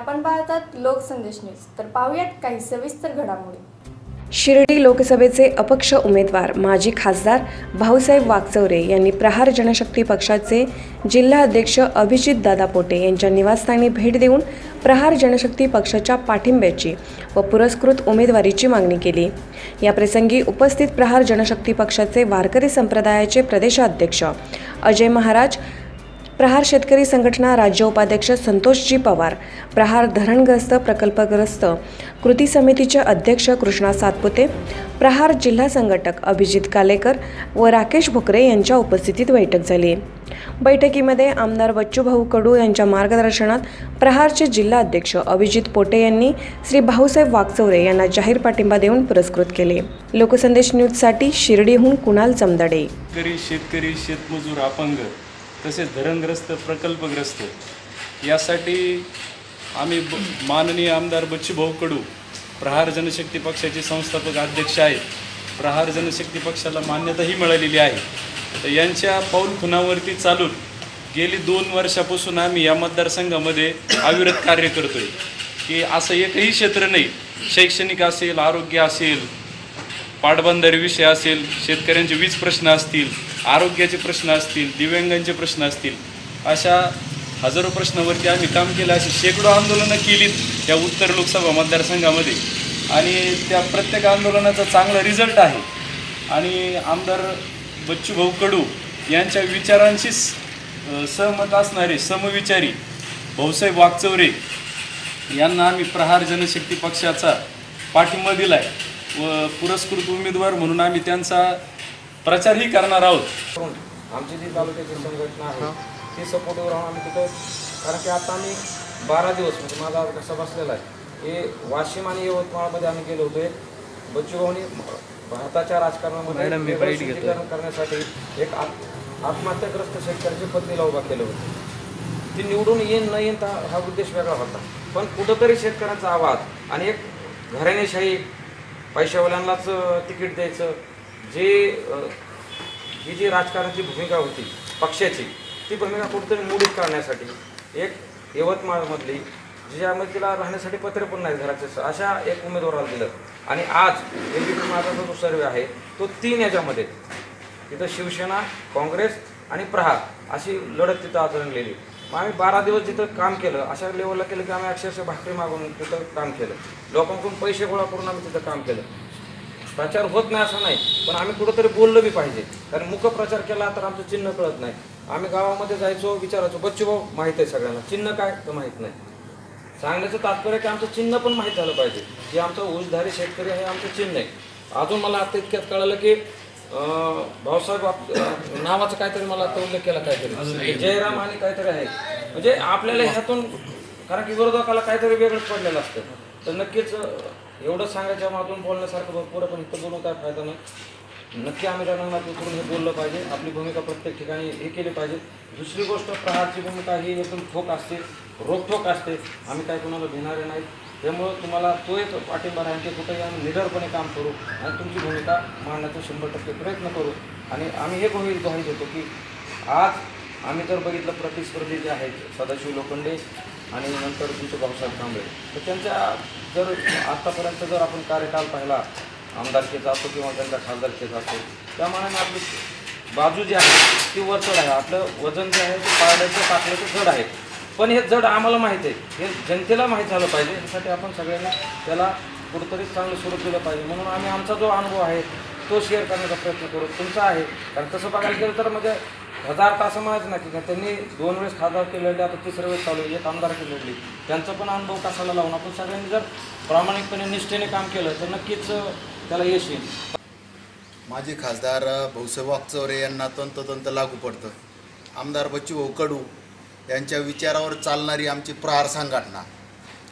आपण पाहतात लोकसंदेश न्यूज. तर पाहूयात काही सविस्तर घडामोडी. शिर्डी लोकसभेचे अपक्ष उमेदवार माजी खासदार भाऊसाहेब वागचौरे यांनी प्रहार जनशक्ती पक्षाचे जिल्हा अध्यक्ष अभिजित दादा पोटे यांच्या निवासस्थानी भेट देऊन प्रहार जनशक्ती पक्षाच्या पाठिंब्याची व पुरस्कृत उमेदवारीची मागणी केली. या प्रसंगी उपस्थित प्रहार जनशक्ती पक्षाचे वारकरी संप्रदायाचे प्रदेशाध्यक्ष अजय महाराज प्रहार शेतकरी संघटना राज्य उपाध्यक्ष संतोषजी पवार प्रहार धरणग्रस्त प्रकल्पग्रस्त कृती समितीचे अध्यक्ष कृष्णा सातपुते प्रहार जिल्हा संघटक अभिजित कालेकर व राकेश भोकरे यांच्या उपस्थितीत बैठक झाली. बैठकीमध्ये आमदार बच्चूभाऊ कडू यांच्या मार्गदर्शनात प्रहारचे जिल्हा अध्यक्ष अभिजित पोटे यांनी श्री भाऊसाहेब वागचौरे यांना जाहीर पाठिंबा देऊन पुरस्कृत केले. लोकसंदेश न्यूजसाठी शिर्डीहून कुणाल चमदडे. शेतकरी शेतकरी शेतमजूर अपंग तसेच धरणग्रस्त प्रकल्पग्रस्त यासाठी आम्ही ब माननीय आमदार बच्चूभाऊ कडू प्रहार जनशक्ती पक्षाचे संस्थापक अध्यक्ष आहेत. प्रहार जनशक्ती पक्षाला मान्यताही मिळालेली आहे. तर यांच्या पाऊल खुनावरती चालून गेली दोन वर्षापासून आम्ही या मतदारसंघामध्ये अविरत कार्य करतोय. की असं एकही क्षेत्र नाही. शैक्षणिक असेल आरोग्य असेल पाटबंधारे विषय असेल शेतकऱ्यांचे वीज प्रश्न असतील आरोग्याचे प्रश्न असतील दिव्यांगांचे प्रश्न असतील अशा हजारो प्रश्नावरती आम्ही काम केलं अशी शेकडो आंदोलनं केलीत या उत्तर लोकसभा मतदारसंघामध्ये. आणि त्या प्रत्येक आंदोलनाचा चांगला रिझल्ट आहे. आणि आमदार बच्चूभाऊ कडू यांच्या विचारांशी सहमत असणारे समविचारी भाऊसाहेब वागचौरे यांना आम्ही प्रहार जनशक्ती पक्षाचा पाठिंबा दिला आहे व पुरस्कृत उमेदवार म्हणून आम्ही त्यांचा प्रचारही करणार आहोत. करून आमची जी तालुक्याची संघटना आहे ती सपोर्टिव्ह राहून आम्ही तिथं कारण की आता आम्ही बारा दिवस म्हणजे माझा आज कसा बसलेला आहे. हे वाशिम आणि यवतमाळमध्ये आम्ही गेलो होतो. बच्चूभाऊनी भारताच्या राजकारणामध्ये करण्यासाठी एक आत- आत्महत्याग्रस्त शेतकऱ्याची पत्नीला उभा केलं होतं. ती निवडून येईन न येईन तर हा उद्देश वेगळा होता. पण कुठंतरी शेतकऱ्यांचा आवाज आणि एक घराणेशाही पैशावाल्यांनाच तिकीट द्यायचं. जे ही जी राजकारणाची भूमिका होती पक्षाची ती भूमिका कुठेतरी मोडीत करण्यासाठी एक यवतमाळमधली ज्यामध्ये तिला राहण्यासाठी पत्र पण नाही घराचे अशा एक उमेदवाराला दिलं. आणि आज एबीपी माझा जो सर्वे आहे तो तीन याच्यामध्ये. तिथं शिवसेना काँग्रेस आणि प्रहार अशी लढत तिथं आज रंगलेली मग आम्ही बारा दिवस जिथं काम केलं अशा लेवलला केलं की आम्ही अक्षरशः भाकरी मागून तिथं काम केलं. लोकांकडून पैसे गोळा करून आम्ही तिथं काम केलं. प्रचार होत नाही असं नाही पण आम्ही कुठंतरी बोललं बी पाहिजे. कारण मुख प्रचार केला तर आमचं चिन्ह कळत नाही. आम्ही गावामध्ये जायचो विचारायचो बच्चू भाऊ माहीत आहे सगळ्यांना. चिन्ह काय? तर माहीत नाही. सांगण्याचं तात्पर्य की आमचं चिन्ह पण माहीत झालं पाहिजे. की आमचं ऊसधारी शेतकरी आहे आमचं चिन्ह आहे. अजून मला आता इतक्यात कळलं की भाऊसाहेब नावाचं काहीतरी मला आता उल्लेख केला काहीतरी. जयराम आणि काहीतरी आहे. म्हणजे आपल्याला ह्यातून कारण की विरोधकाला काहीतरी वेगळंच पडलेलं असतं. तर नक्कीच एवढं सांगायच्या मातून बोलण्यासारखं भरपूर पण इथं बोलून काय फायदा नाही. नक्की आम्ही रणांगणात उतरून हे बोललं पाहिजे. आपली भूमिका प्रत्येक ठिकाणी हे केली पाहिजे. दुसरी गोष्ट प्रहारची भूमिका ही एकदम ठोक असते. रोखोक असते. आम्ही काय कोणाला भिणारे नाहीत. त्यामुळं तुम्हाला तो एक पाठिंबा राहील ते कुठेही आम्ही निडरपणे काम करू आणि तुमची भूमिका मांडण्याचा शंभर टक्के प्रयत्न करू. आणि आम्ही हे ग्वाही ग्वाही देतो की आज आम्ही जर बघितलं प्रतिस्पर्धी जे आहेत सदाशिव लोखंडे आणि नंतर तुमचे भाऊसाहेब कांबळे तर त्यांच्या जर आत्तापर्यंत जर आपण कार्यकाल पाहिला आमदारकीचा असो किंवा त्यांचा खासदारकीचा असो त्या मानाने आपली बाजू जी आहे ती वरचढ आहे. आपलं वजन जे आहे ते पारड्याचं टाकल्याचं जड आहे. पण हे जड आम्हाला माहीत आहे. हे जनतेला माहीत झालं पाहिजे. यासाठी आपण सगळ्यांना त्याला कुठंतरी चांगलं स्वरूप दिलं पाहिजे. म्हणून आम्ही आमचा जो अनुभव आहे तो शेअर करण्याचा प्रयत्न करू. तुमचा आहे. कारण तसं बघायला गेलं तर म्हणजे हजार तास म्हणायचं नाही की त्यांनी दोन वेळेस खासदार केलेले आता तिसऱ्या वेळेस चालू आहे, एक आमदार लढली त्यांचा पण अनुभव कसाला लावून आपण सगळ्यांनी जर प्रामाणिकपणे निष्ठेने काम केलं तर नक्कीच त्याला यश येईल. माजी खासदार भाऊसाहेब वागचौरे यांना तंतोतंत लागू पडतं. आमदार बच्चूभाऊ कडू यांच्या विचारावर चालणारी आमची प्रहार संघटना.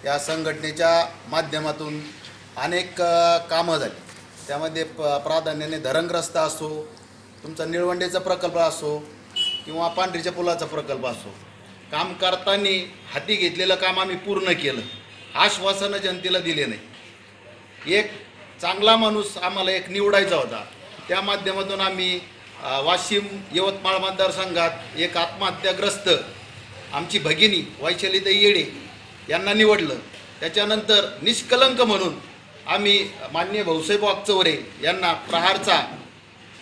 या संघटनेच्या माध्यमातून अनेक कामं झाली. त्यामध्ये प प्राधान्याने धरणग्रस्त असो तुमचा निळवंडेचा प्रकल्प असो किंवा पांढरीच्या पुलाचा प्रकल्प असो काम करताना हाती घेतलेलं काम आम्ही पूर्ण केलं. आश्वासनं जनतेला दिले नाही. एक चांगला माणूस आम्हाला एक निवडायचा होता. त्या माध्यमातून आम्ही वाशिम यवतमाळ मतदारसंघात एक आत्महत्याग्रस्त आमची भगिनी वैशालीताई येडे यांना निवडलं. त्याच्यानंतर निष्कलंक म्हणून आम्ही माननीय भाऊसाहेब वागचौरे यांना प्रहारचा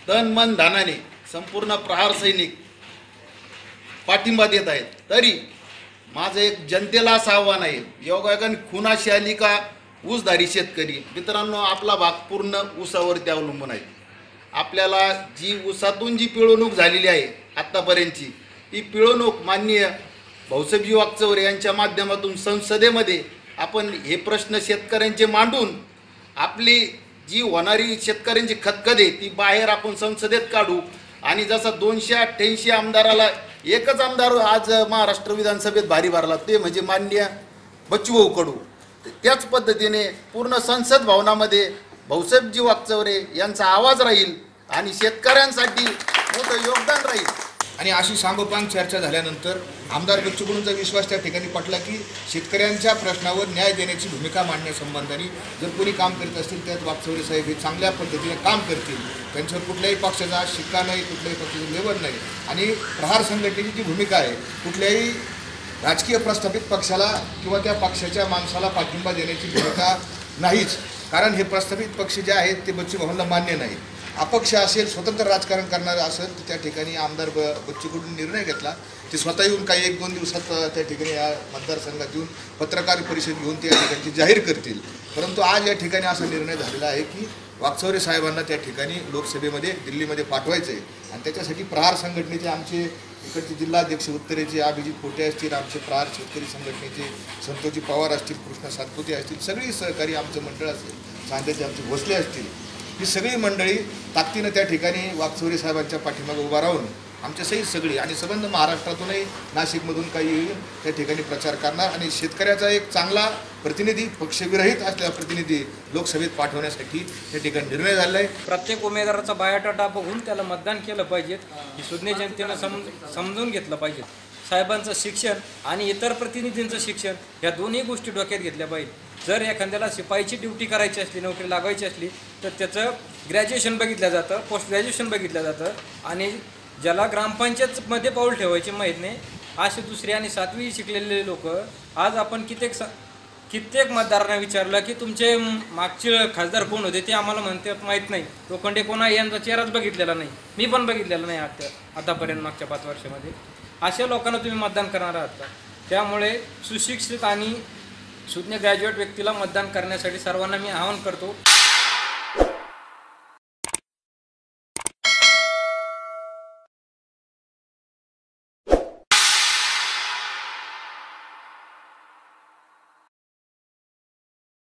तन मन धनाने संपूर्ण प्रहार सैनिक पाठिंबा देत आहेत. तरी माझं एक जनतेला असं आव्हान आहे योगायोगाने खुनाशी आली का ऊसधारी शेतकरी? मित्रांनो आपला भाग पूर्ण ऊसावरती अवलंबून आहे. आपल्याला जी ऊसातून जी पिळवणूक झालेली आहे आत्तापर्यंतची ती पिळवणूक माननीय भाऊसाहेबजी वागचौरे यांच्या माध्यमातून संसदेमध्ये आपण हे प्रश्न शेतकऱ्यांचे मांडून आपली जी होणारी शेतकऱ्यांची खतखदे आहे ती बाहेर आपण संसदेत काढू. आणि जसा दोनशे अठ्ठ्याऐंशी आमदाराला एकच आमदार आज महाराष्ट्र विधानसभेत भारी भरला ते म्हणजे माननीय बच्चूभाऊ कडू. त्याच पद्धतीने पूर्ण संसद भवनामध्ये भाऊसाहेबजी वागचौरे यांचा आवाज राहील आणि शेतकऱ्यांसाठी मोठं योगदान राहील. आणि अशी सांगोपांग चर्चा झाल्यानंतर आमदार बच्चूकडूनचा विश्वास त्या ठिकाणी पटला की शेतकऱ्यांच्या प्रश्नावर न्याय देण्याची भूमिका मांडण्यासंबंधाने जर कोणी काम करीत असतील त्यात वागचौरे साहेब हे चांगल्या पद्धतीने काम करतील. त्यांच्यावर कुठल्याही पक्षाचा शिक्का नाही कुठल्याही पक्षाचं लेवल नाही. आणि प्रहार संघटनेची जी भूमिका आहे कुठल्याही राजकीय प्रस्थापित पक्षाला किंवा त्या पक्षाच्या माणसाला पाठिंबा देण्याची भूमिका नाहीच. कारण हे प्रस्थापित पक्ष जे आहेत ते बच्चू भाऊंना मान्य नाही अपक्ष असेल स्वतंत्र राजकारण करणारं असेल तर त्या ठिकाणी आमदार ब बच्चूकडून निर्णय घेतला. ते स्वतः येऊन काही एक दोन दिवसात त्या ठिकाणी या मतदारसंघात येऊन पत्रकार परिषद घेऊन त्या ठिकाणी जाहीर करतील. परंतु आज या ठिकाणी असा निर्णय झालेला आहे की वाकचौरे साहेबांना त्या ठिकाणी लोकसभेमध्ये दिल्लीमध्ये पाठवायचं आहे आणि त्याच्यासाठी प्रहार संघटनेचे आमचे इकडचे जिल्हाध्यक्ष उत्तरेचे अभिजित पोटे असतील आमचे प्रहार शेतकरी संघटनेचे संतोजी पवार असतील कृष्णा सातपुते असतील सगळी सहकारी आमचं मंडळ असेल सांध्याचे आमचे भोसले असतील ही सगळी मंडळी ताकदीनं त्या ठिकाणी वागचौरे साहेबांच्या पाठीमागे उभा राहून आमच्या सहित सगळी आणि संबंध महाराष्ट्रातूनही नाशिकमधून काही येऊन त्या ठिकाणी प्रचार करणार आणि शेतकऱ्याचा एक चांगला प्रतिनिधी पक्षविरहित असलेला प्रतिनिधी लोकसभेत पाठवण्यासाठी त्या ठिकाणी निर्णय झाला आहे. प्रत्येक उमेदवाराचा बायोडाटा बघून त्याला मतदान केलं पाहिजे ही सुज्ञ जनतेनं सम समजून घेतलं पाहिजे साहेबांचं शिक्षण आणि इतर प्रतिनिधींचं शिक्षण या दोन्ही गोष्टी डोक्यात घेतल्या पाहिजे जर एखाद्याला शिपाईची ड्युटी करायची असली नोकरी लागायची असली तर त्याचं ग्रॅज्युएशन बघितलं जातं पोस्ट ग्रॅज्युएशन बघितलं जातं आणि ज्याला ग्रामपंचायतमध्ये पाऊल ठेवायचे माहीत नाही असे दुसरी आणि सातवी शिकलेले लोक आज आपण कित्येक सा कित्येक मतदारांना विचारलं की तुमचे मागचे खासदार कोण होते ते आम्हाला म्हणते माहीत नाही. लोखंडे कोणा यांचा चेहराच बघितलेला नाही. मी पण बघितलेला नाही आता आतापर्यंत मागच्या पाच वर्षामध्ये. अशा लोकांना तुम्ही मतदान करणार आहात का? त्यामुळे सुशिक्षित आणि शून्य ग्रॅज्युएट व्यक्तीला मतदान करण्यासाठी सर्वांना मी आवाहन करतो.